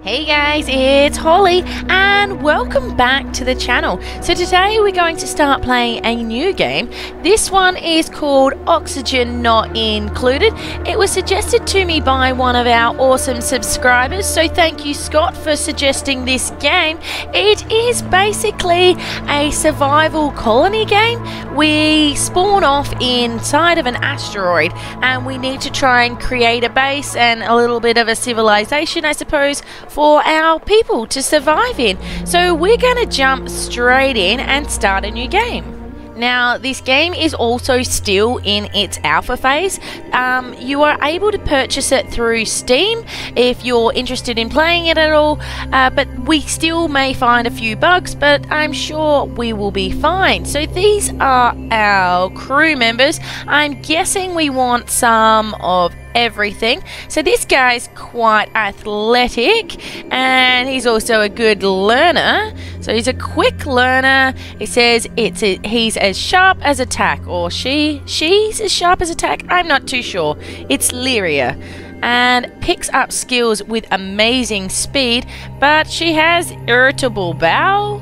Hey guys, it's Holly and welcome back to the channel. So today we're going to start playing a new game. This one is called Oxygen Not Included. It was suggested to me by one of our awesome subscribers, so thank you Scott for suggesting this game. It is basically a survival colony game. We spawn off inside of an asteroid and we need to try and create a base and a little bit of a civilization, I suppose, for our people to survive in. So we're going to jump straight in and start a new game. Now, this game is also still in its alpha phase. Um, you are able to purchase it through Steam if you're interested in playing it at all, uh, but we still may find a few bugs, but I'm sure we will be fine. So, these are our crew members. I'm guessing we want some of everything. So this guy's quite athletic and he's also a good learner. So he's a quick learner. He says it's a, he's as sharp as a tack or she she's as sharp as a tack. I'm not too sure. It's Lyria and picks up skills with amazing speed, but she has irritable bowel,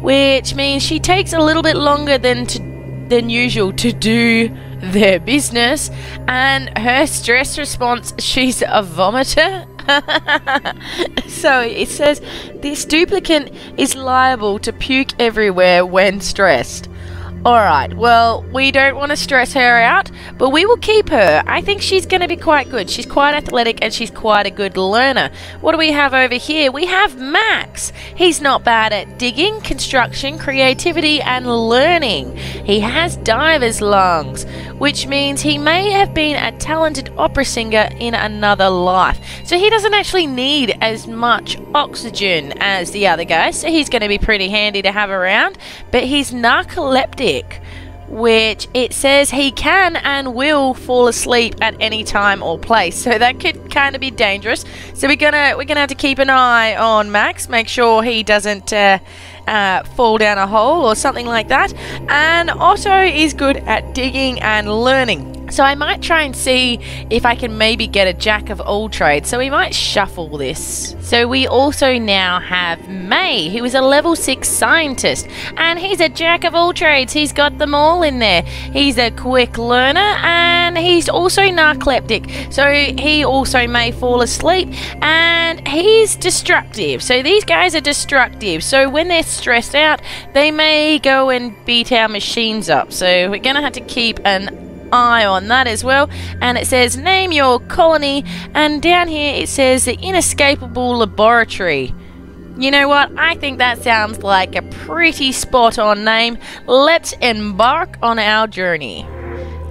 which means she takes a little bit longer than to, than usual to do their business, and her stress response, she's a vomiter. so it says this duplicant is liable to puke everywhere when stressed. Alright, well, we don't want to stress her out, but we will keep her. I think she's going to be quite good. She's quite athletic and she's quite a good learner. What do we have over here? We have Max. He's not bad at digging, construction, creativity, and learning. He has diver's lungs, which means he may have been a talented opera singer in another life. So he doesn't actually need as much oxygen as the other guys, so he's going to be pretty handy to have around, but he's narcoleptic which it says he can and will fall asleep at any time or place. So that could kind of be dangerous. So we're gonna we're gonna have to keep an eye on Max, make sure he doesn't uh, uh, fall down a hole or something like that. And Otto is good at digging and learning. So I might try and see if I can maybe get a jack of all trades. So we might shuffle this. So we also now have May, who is a level 6 scientist. And he's a jack of all trades. He's got them all in there. He's a quick learner and he's also narcoleptic. So he also may fall asleep. And he's destructive. So these guys are destructive. So when they're stressed out, they may go and beat our machines up. So we're going to have to keep an eye on that as well. And it says, name your colony. And down here it says, the inescapable laboratory. You know what? I think that sounds like a pretty spot on name. Let's embark on our journey.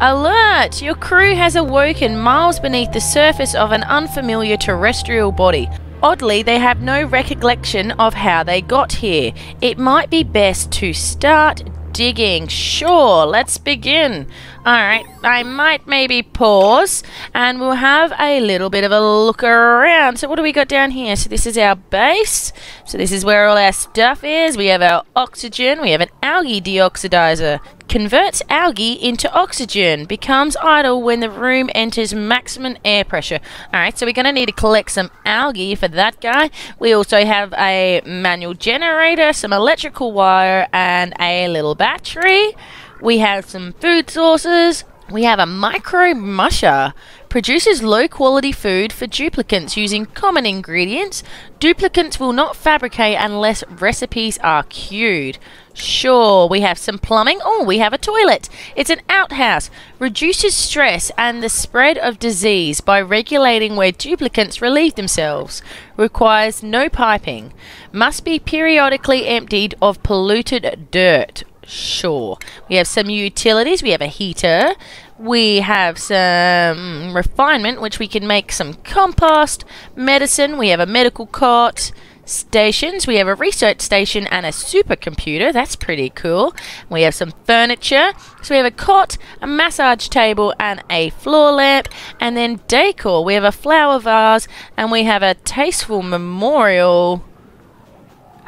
Alert! Your crew has awoken miles beneath the surface of an unfamiliar terrestrial body. Oddly, they have no recollection of how they got here. It might be best to start digging. Sure, let's begin. Alright, I might maybe pause and we'll have a little bit of a look around. So what do we got down here? So this is our base. So this is where all our stuff is. We have our oxygen. We have an algae deoxidizer. Converts algae into oxygen. Becomes idle when the room enters maximum air pressure. Alright, so we're going to need to collect some algae for that guy. We also have a manual generator, some electrical wire, and a little battery. We have some food sources. We have a microbe musher. Produces low quality food for duplicants using common ingredients. Duplicants will not fabricate unless recipes are cued. Sure, we have some plumbing. Oh, we have a toilet. It's an outhouse. Reduces stress and the spread of disease by regulating where duplicants relieve themselves. Requires no piping. Must be periodically emptied of polluted dirt. Sure. We have some utilities. We have a heater. We have some refinement, which we can make some compost, medicine. We have a medical cot, stations. We have a research station and a supercomputer. That's pretty cool. We have some furniture. So we have a cot, a massage table, and a floor lamp. And then decor. We have a flower vase and we have a tasteful memorial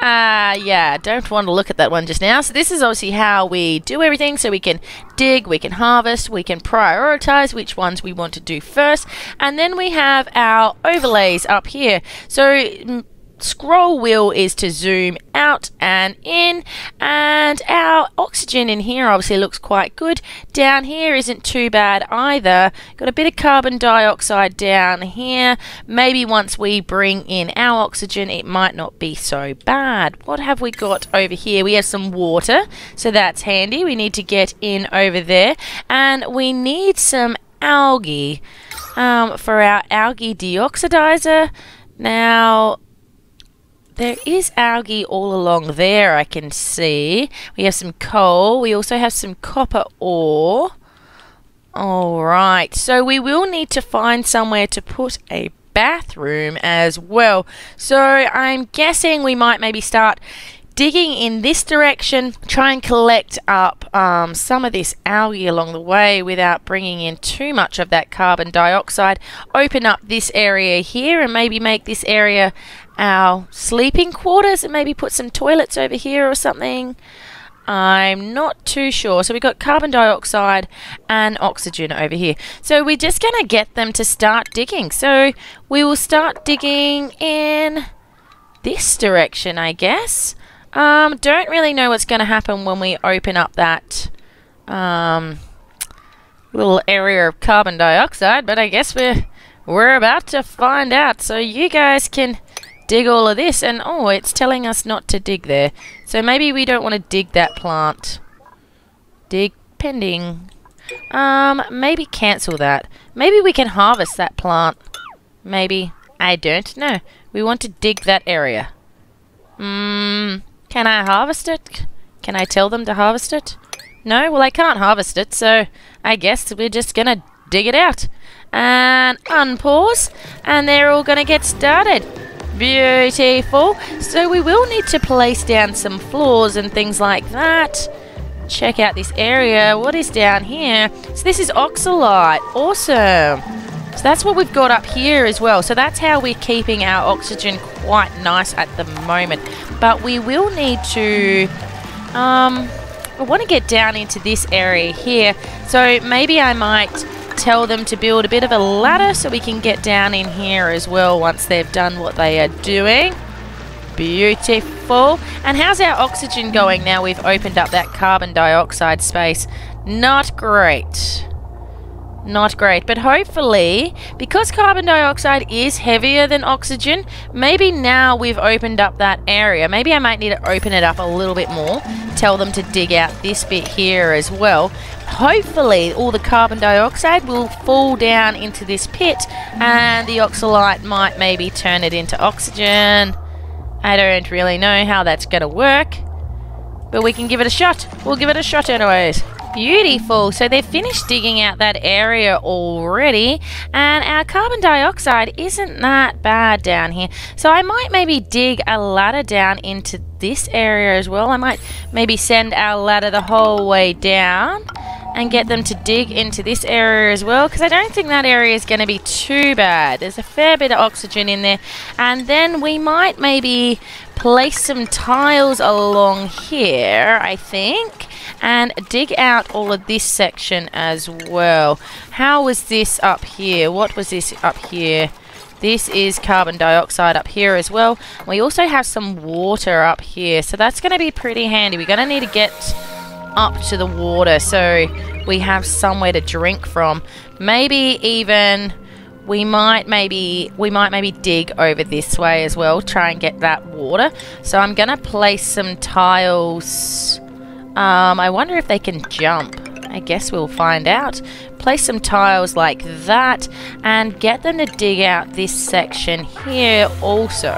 Uh, yeah, don't want to look at that one just now. So this is obviously how we do everything. So we can dig, we can harvest, we can prioritize which ones we want to do first. And then we have our overlays up here. So scroll wheel is to zoom out and in and our oxygen in here obviously looks quite good. Down here isn't too bad either. Got a bit of carbon dioxide down here. Maybe once we bring in our oxygen it might not be so bad. What have we got over here? We have some water so that's handy. We need to get in over there. And we need some algae um, for our algae deoxidizer. Now there is algae all along there, I can see. We have some coal. We also have some copper ore. Alright, so we will need to find somewhere to put a bathroom as well. So I'm guessing we might maybe start digging in this direction, try and collect up um, some of this algae along the way without bringing in too much of that carbon dioxide. Open up this area here and maybe make this area our sleeping quarters and maybe put some toilets over here or something. I'm not too sure. So we've got carbon dioxide and oxygen over here. So we're just going to get them to start digging. So we will start digging in this direction, I guess. Um, don't really know what's going to happen when we open up that um, little area of carbon dioxide, but I guess we're we're about to find out. So you guys can dig all of this and oh it's telling us not to dig there. So maybe we don't want to dig that plant. Dig pending. Um maybe cancel that. Maybe we can harvest that plant. Maybe. I don't know. We want to dig that area. Hmm. Can I harvest it can I tell them to harvest it no well I can't harvest it so I guess we're just gonna dig it out and unpause and they're all gonna get started Beautiful. So we will need to place down some floors and things like that. Check out this area. What is down here? So this is oxylite. Awesome. So that's what we've got up here as well. So that's how we're keeping our oxygen quite nice at the moment. But we will need to... Um, I want to get down into this area here. So maybe I might tell them to build a bit of a ladder so we can get down in here as well once they've done what they are doing. Beautiful. And how's our oxygen going now we've opened up that carbon dioxide space? Not great. Not great, but hopefully, because carbon dioxide is heavier than oxygen, maybe now we've opened up that area. Maybe I might need to open it up a little bit more, tell them to dig out this bit here as well. Hopefully, all the carbon dioxide will fall down into this pit and the oxylite might maybe turn it into oxygen. I don't really know how that's going to work, but we can give it a shot. We'll give it a shot anyways. Beautiful. So they've finished digging out that area already and our carbon dioxide isn't that bad down here. So I might maybe dig a ladder down into this area as well. I might maybe send our ladder the whole way down and get them to dig into this area as well because I don't think that area is going to be too bad. There's a fair bit of oxygen in there and then we might maybe place some tiles along here I think and dig out all of this section as well. How was this up here? What was this up here? This is carbon dioxide up here as well. We also have some water up here, so that's going to be pretty handy. We're going to need to get up to the water so we have somewhere to drink from. Maybe even we might maybe we might maybe dig over this way as well try and get that water. So I'm gonna place some tiles. Um, I wonder if they can jump. I guess we'll find out. Place some tiles like that and get them to dig out this section here also.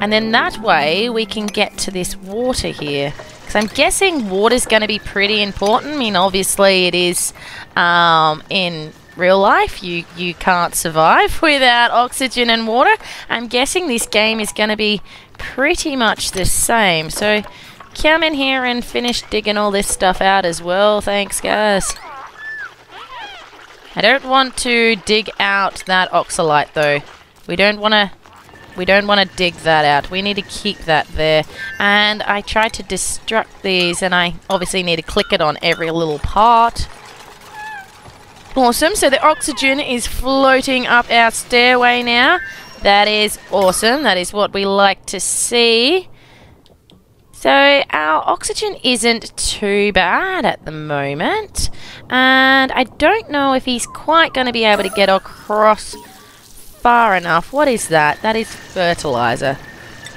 And then that way we can get to this water here. Because I'm guessing water's going to be pretty important. I mean, obviously it is um, in real life. You, you can't survive without oxygen and water. I'm guessing this game is going to be pretty much the same. So come in here and finish digging all this stuff out as well. Thanks, guys. I don't want to dig out that oxylite, though. We don't want to We don't want to dig that out. We need to keep that there. And I tried to destruct these, and I obviously need to click it on every little part. Awesome. So the oxygen is floating up our stairway now. That is awesome. That is what we like to see. So our oxygen isn't too bad at the moment. And I don't know if he's quite going to be able to get across far enough. What is that? That is fertilizer.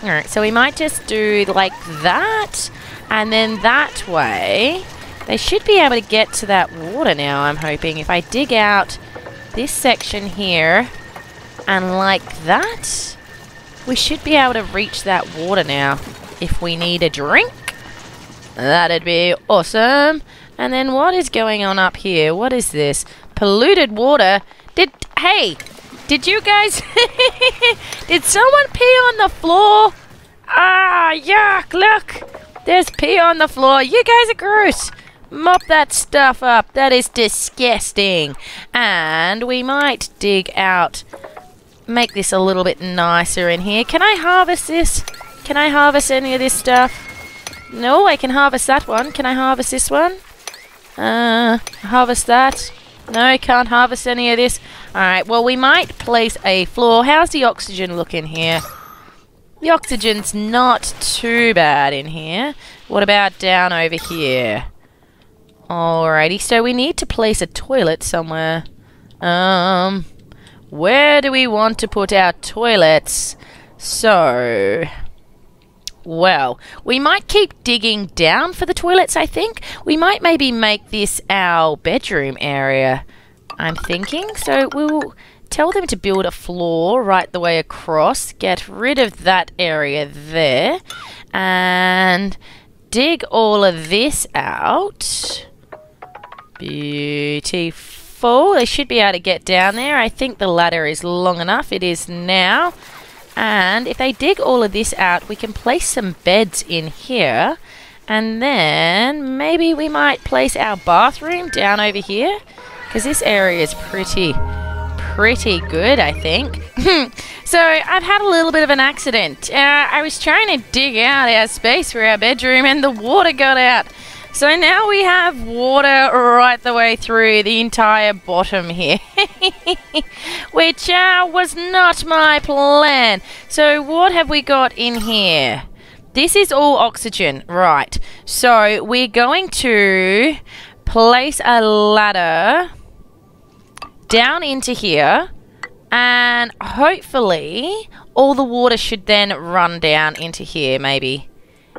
Alright, so we might just do like that. And then that way, they should be able to get to that water now, I'm hoping. If I dig out this section here and like that, we should be able to reach that water now if we need a drink. That'd be awesome. And then what is going on up here? What is this? Polluted water? Did... Hey! Did you guys... did someone pee on the floor? Ah, yuck, look! There's pee on the floor. You guys are gross. Mop that stuff up. That is disgusting. And we might dig out... Make this a little bit nicer in here. Can I harvest this? Can I harvest any of this stuff? No, I can harvest that one. Can I harvest this one? Uh, harvest that. No, can't harvest any of this. Alright, well we might place a floor. How's the oxygen looking here? The oxygen's not too bad in here. What about down over here? Alrighty, so we need to place a toilet somewhere. Um, where do we want to put our toilets? So, well, we might keep digging down for the toilets, I think. We might maybe make this our bedroom area, I'm thinking. So we'll tell them to build a floor right the way across. Get rid of that area there. And dig all of this out. Beautiful. They should be able to get down there. I think the ladder is long enough. It is now. And if they dig all of this out, we can place some beds in here. And then maybe we might place our bathroom down over here. Because this area is pretty, pretty good, I think. so I've had a little bit of an accident. Uh, I was trying to dig out our space for our bedroom and the water got out. So now we have water right the way through the entire bottom here. Which uh, was not my plan. So what have we got in here? This is all oxygen. Right. So we're going to place a ladder down into here. And hopefully all the water should then run down into here maybe.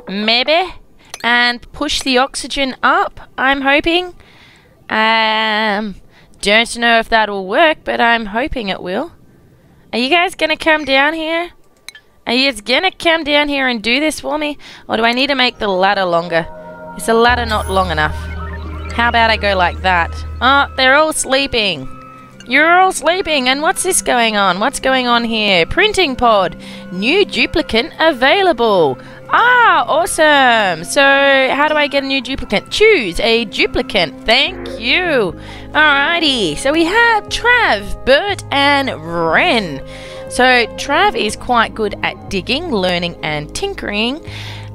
Maybe? And push the oxygen up, I'm hoping. Um, don't know if that will work, but I'm hoping it will. Are you guys going to come down here? Are you going to come down here and do this for me? Or do I need to make the ladder longer? Is the ladder not long enough? How about I go like that? Oh, they're all sleeping. You're all sleeping, and what's this going on? What's going on here? Printing pod. New duplicant available. Ah, awesome. So, how do I get a new duplicant? Choose a duplicant. Thank you. Alrighty. So, we have Trav, Bert, and Ren. So, Trav is quite good at digging, learning, and tinkering.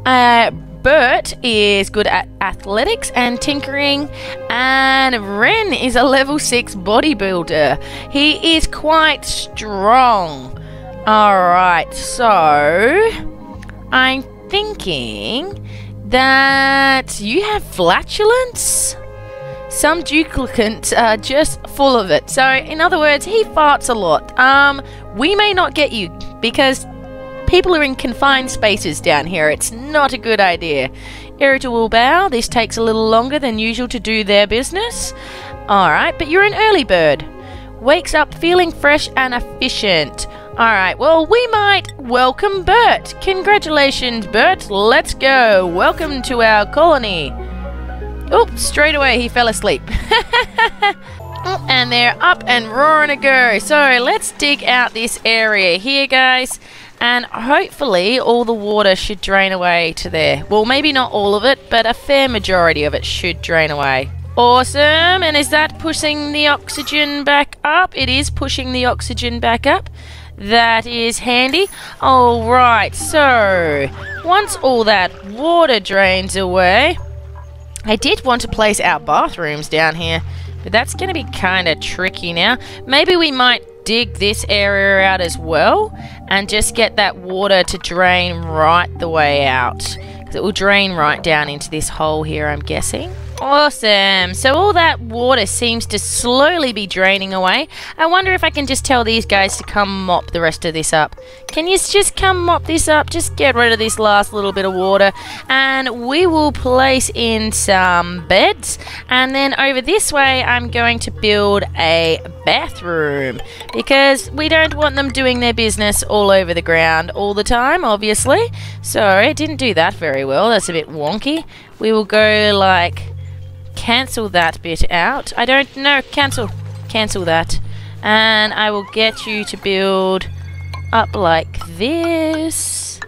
Uh, Bert is good at athletics and tinkering, and Ren is a level 6 bodybuilder. He is quite strong. Alright, so I'm thinking that you have flatulence? Some duplicants are just full of it. So, in other words, he farts a lot. Um, we may not get you because people are in confined spaces down here. It's not a good idea. Irritable bowel, this takes a little longer than usual to do their business. Alright, but you're an early bird. Wakes up feeling fresh and efficient. Alright, well, we might welcome Bert. Congratulations, Bert. Let's go. Welcome to our colony. Oh, straight away he fell asleep. and they're up and roaring to go. So let's dig out this area here, guys. And hopefully all the water should drain away to there. Well, maybe not all of it, but a fair majority of it should drain away. Awesome. And is that pushing the oxygen back up? It is pushing the oxygen back up. That is handy. Alright, so once all that water drains away, I did want to place our bathrooms down here, but that's going to be kind of tricky now. Maybe we might dig this area out as well and just get that water to drain right the way out. Because it will drain right down into this hole here, I'm guessing. Awesome. So all that water seems to slowly be draining away. I wonder if I can just tell these guys to come mop the rest of this up. Can you just come mop this up? Just get rid of this last little bit of water. And we will place in some beds. And then over this way, I'm going to build a bathroom. Because we don't want them doing their business all over the ground all the time, obviously. So it didn't do that very well. That's a bit wonky. We will go like cancel that bit out. I don't know. Cancel. Cancel that. And I will get you to build up like this.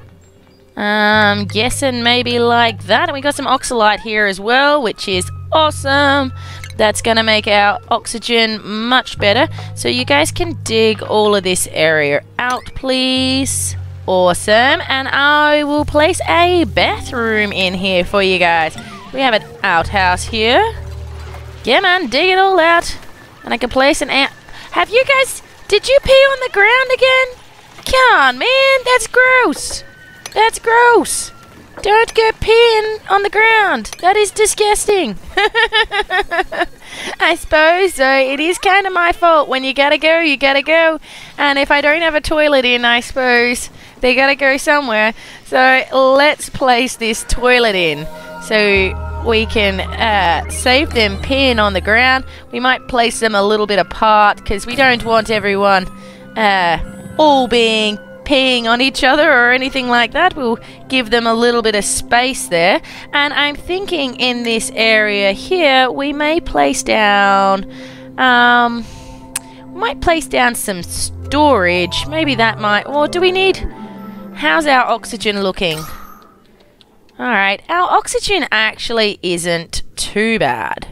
Um, and maybe like that. And we got some oxylite here as well, which is awesome. That's going to make our oxygen much better. So you guys can dig all of this area out, please. Awesome. And I will place a bathroom in here for you guys. We have an outhouse here. Yeah, man, dig it all out. And I can place an out. Have you guys... Did you pee on the ground again? Come on, man. That's gross. That's gross. Don't go peeing on the ground. That is disgusting. I suppose so. It is kind of my fault. When you gotta go, you gotta go. And if I don't have a toilet in, I suppose they gotta go somewhere. So let's place this toilet in. So we can uh, save them peeing on the ground. We might place them a little bit apart because we don't want everyone uh, all being peeing on each other or anything like that. We'll give them a little bit of space there. And I'm thinking in this area here, we may place down, um, might place down some storage. Maybe that might, or do we need, how's our oxygen looking? Alright, our oxygen actually isn't too bad.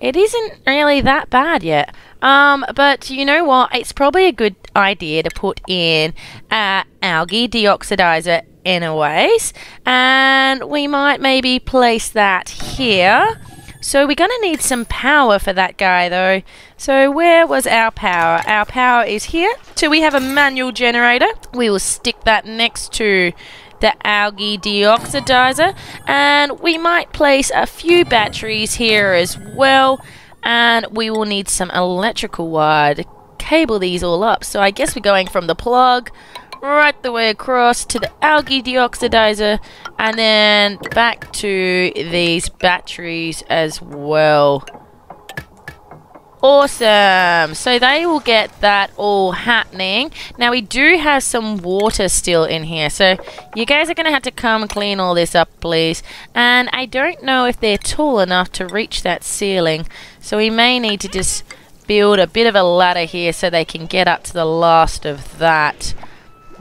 It isn't really that bad yet. Um, but you know what? It's probably a good idea to put in uh, algae deoxidizer anyways. And we might maybe place that here. So we're going to need some power for that guy though. So where was our power? Our power is here. So we have a manual generator. We will stick that next to the algae deoxidizer and we might place a few batteries here as well and we will need some electrical wire to cable these all up. So I guess we're going from the plug right the way across to the algae deoxidizer and then back to these batteries as well Awesome. So they will get that all happening. Now we do have some water still in here. So you guys are going to have to come clean all this up, please. And I don't know if they're tall enough to reach that ceiling. So we may need to just build a bit of a ladder here so they can get up to the last of that.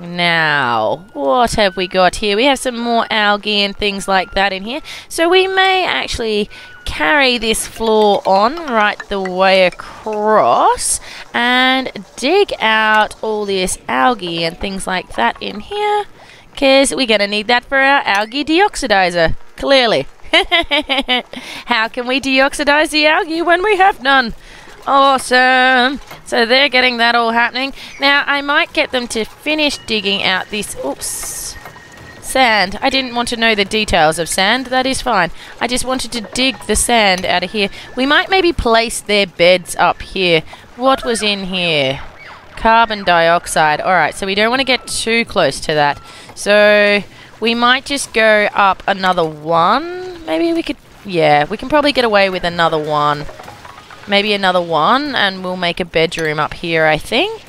Now, what have we got here? We have some more algae and things like that in here. So we may actually carry this floor on right the way across and dig out all this algae and things like that in here because we're going to need that for our algae deoxidizer, clearly. How can we deoxidize the algae when we have none? Awesome. So they're getting that all happening. Now, I might get them to finish digging out this... Oops. Sand. I didn't want to know the details of sand. That is fine. I just wanted to dig the sand out of here. We might maybe place their beds up here. What was in here? Carbon dioxide. Alright, so we don't want to get too close to that. So, we might just go up another one. Maybe we could... Yeah, we can probably get away with another one. Maybe another one, and we'll make a bedroom up here, I think.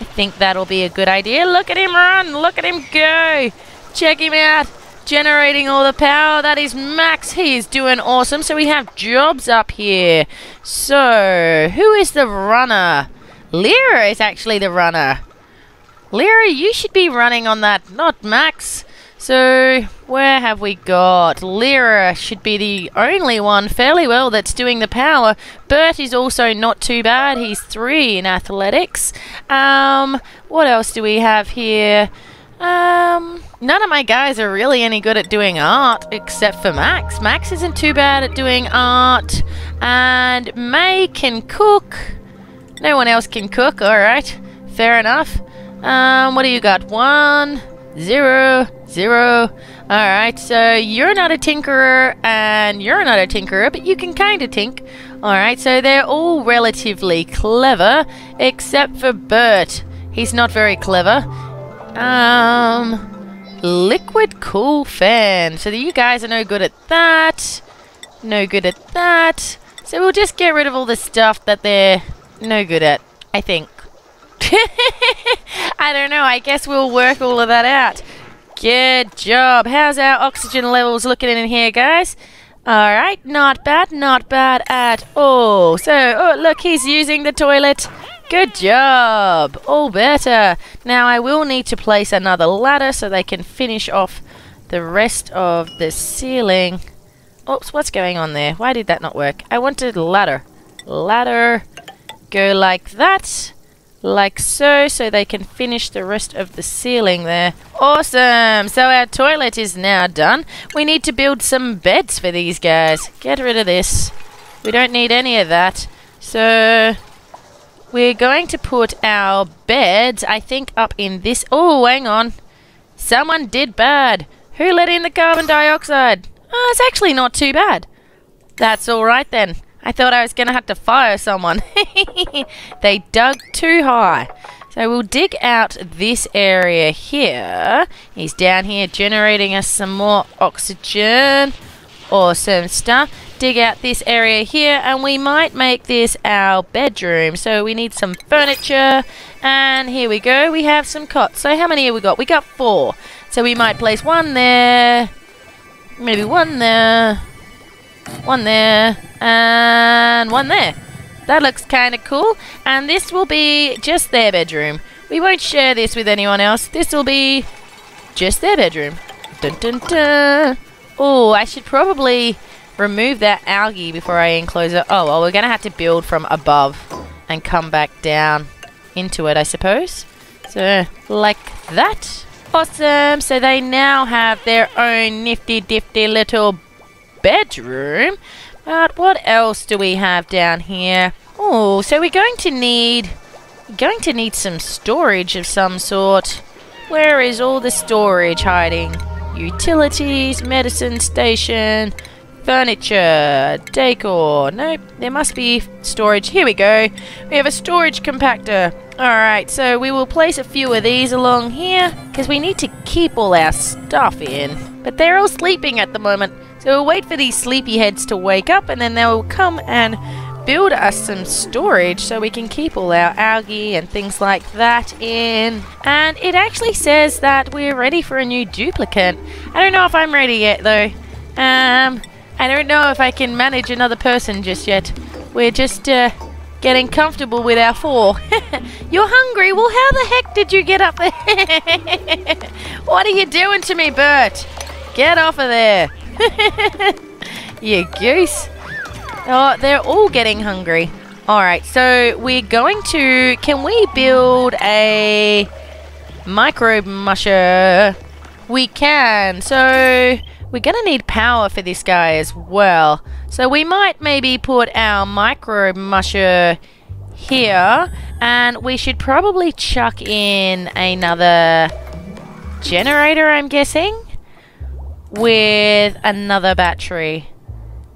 I think that'll be a good idea. Look at him run! Look at him go! Check him out! Generating all the power. That is Max. He is doing awesome. So we have jobs up here. So, who is the runner? Lyra is actually the runner. Lyra, you should be running on that, not Max. So, where have we got? Lyra should be the only one fairly well that's doing the power. Bert is also not too bad. He's three in athletics. Um, what else do we have here? Um, none of my guys are really any good at doing art except for Max. Max isn't too bad at doing art. And May can cook. No one else can cook, alright. Fair enough. Um, what do you got? One, zero, zero. Alright, so you're not a tinkerer and you're not a tinkerer, but you can kind of tink. Alright, so they're all relatively clever, except for Bert. He's not very clever. Um, liquid cool fan. So you guys are no good at that. No good at that. So we'll just get rid of all the stuff that they're no good at, I think. I don't know. I guess we'll work all of that out. Good job. How's our oxygen levels looking in here, guys? Alright, not bad, not bad at all. So, oh, look, he's using the toilet. Good job. All better. Now, I will need to place another ladder so they can finish off the rest of the ceiling. Oops, what's going on there? Why did that not work? I wanted ladder. Ladder. Go like that like so, so they can finish the rest of the ceiling there. Awesome! So our toilet is now done. We need to build some beds for these guys. Get rid of this. We don't need any of that. So we're going to put our beds, I think, up in this. Oh, hang on. Someone did bad. Who let in the carbon dioxide? Oh, it's actually not too bad. That's alright then. I thought I was going to have to fire someone. they dug too high. So we'll dig out this area here. He's down here generating us some more oxygen. Awesome stuff. Dig out this area here and we might make this our bedroom. So we need some furniture and here we go. We have some cots. So how many have we got? We got four. So we might place one there. Maybe one there. One there. And one there. That looks kind of cool. And this will be just their bedroom. We won't share this with anyone else. This will be just their bedroom. Dun dun dun. Oh, I should probably remove that algae before I enclose it. Oh, well, we're going to have to build from above and come back down into it, I suppose. So, like that. Awesome. So they now have their own nifty, difty little bedroom. But what else do we have down here? Oh, so we're going to need... Going to need some storage of some sort. Where is all the storage hiding? Utilities, medicine station, furniture, decor. Nope, there must be storage. Here we go. We have a storage compactor. Alright, so we will place a few of these along here because we need to keep all our stuff in. But they're all sleeping at the moment. So we'll wait for these sleepyheads to wake up and then they'll come and build us some storage so we can keep all our algae and things like that in. And it actually says that we're ready for a new duplicant. I don't know if I'm ready yet though. Um, I don't know if I can manage another person just yet. We're just uh, getting comfortable with our four. You're hungry? Well, how the heck did you get up there? what are you doing to me, Bert? Get off of there. you goose. Oh, they're all getting hungry. Alright, so we're going to... Can we build a microbe musher? We can. So we're going to need power for this guy as well. So we might maybe put our microbe musher here. And we should probably chuck in another generator, I'm guessing with another battery.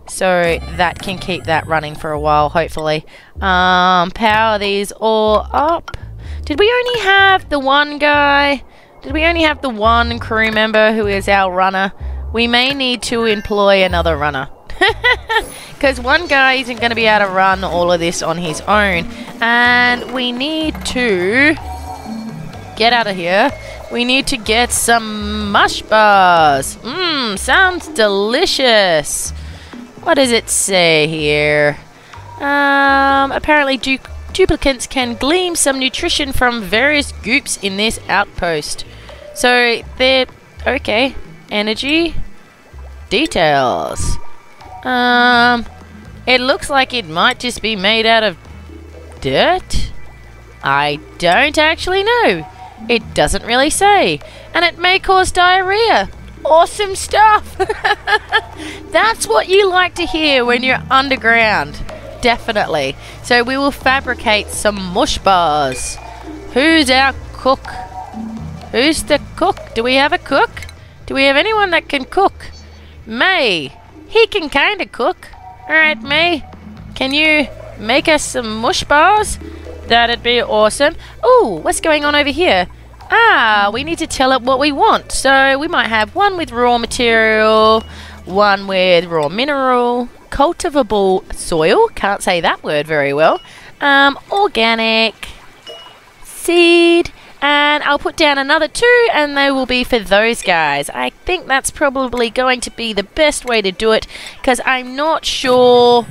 So that can keep that running for a while, hopefully. Um, power these all up. Did we only have the one guy? Did we only have the one crew member who is our runner? We may need to employ another runner. Because one guy isn't going to be able to run all of this on his own. And we need to get out of here we need to get some mush bars. Mmm, sounds delicious. What does it say here? Um, apparently du duplicants can glean some nutrition from various goops in this outpost. So they're Okay. Energy. Details. Um, it looks like it might just be made out of dirt. I don't actually know. It doesn't really say. And it may cause diarrhea. Awesome stuff. That's what you like to hear when you're underground. Definitely. So we will fabricate some mush bars. Who's our cook? Who's the cook? Do we have a cook? Do we have anyone that can cook? May. He can kind of cook. Alright, May. Can you make us some mush bars? That'd be awesome. Oh, what's going on over here? Ah, we need to tell it what we want. So we might have one with raw material, one with raw mineral, cultivable soil, can't say that word very well, um, organic, seed, and I'll put down another two and they will be for those guys. I think that's probably going to be the best way to do it because I'm not sure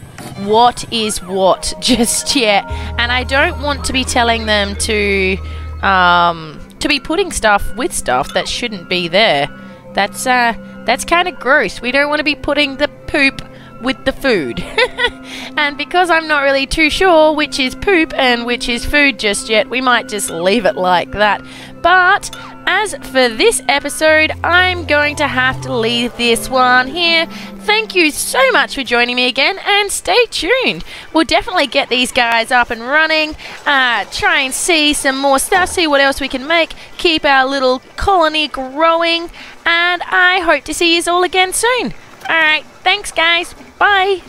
what is what just yet and I don't want to be telling them to um, to be putting stuff with stuff that shouldn't be there. That's uh that's kind of gross. We don't want to be putting the poop with the food. and because I'm not really too sure which is poop and which is food just yet, we might just leave it like that. But as for this episode, I'm going to have to leave this one here. Thank you so much for joining me again and stay tuned. We'll definitely get these guys up and running, uh, try and see some more stuff, see what else we can make, keep our little colony growing, and I hope to see you all again soon. Alright, thanks guys. Bye.